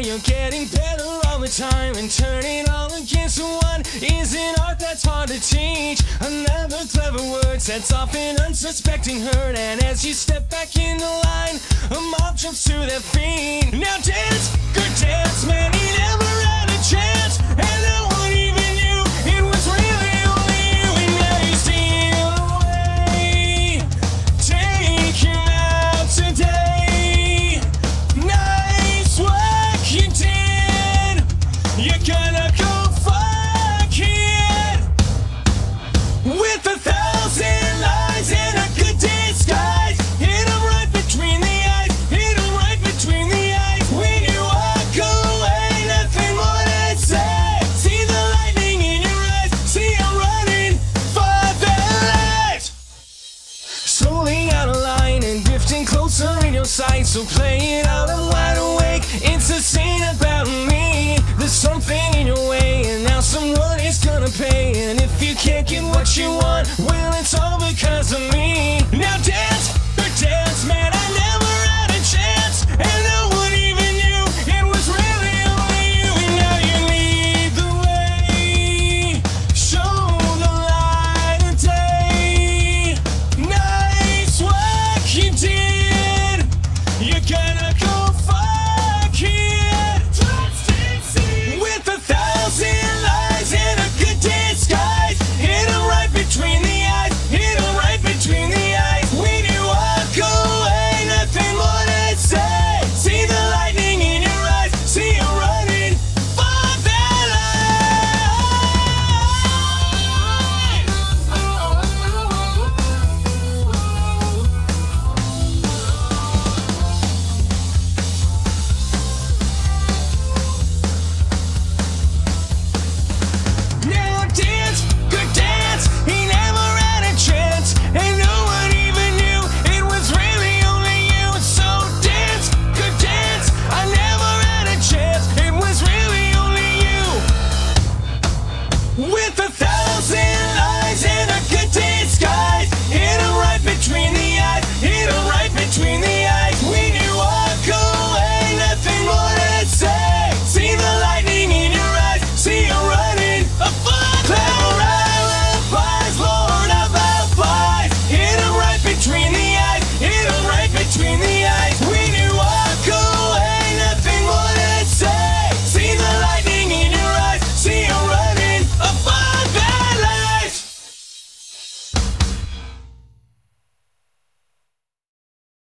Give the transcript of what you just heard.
You're getting better all the time and turning all against one is an art that's hard to teach. Another clever word sets off an unsuspecting hurt, and as you step back in the line, a mob jumps to their feet. Now dance, good dance, man, he never So play it wide awake. It's a scene about me. There's something in your way, and now someone is gonna pay. And if you can't get what you want, well, it's all because of me. Now dance.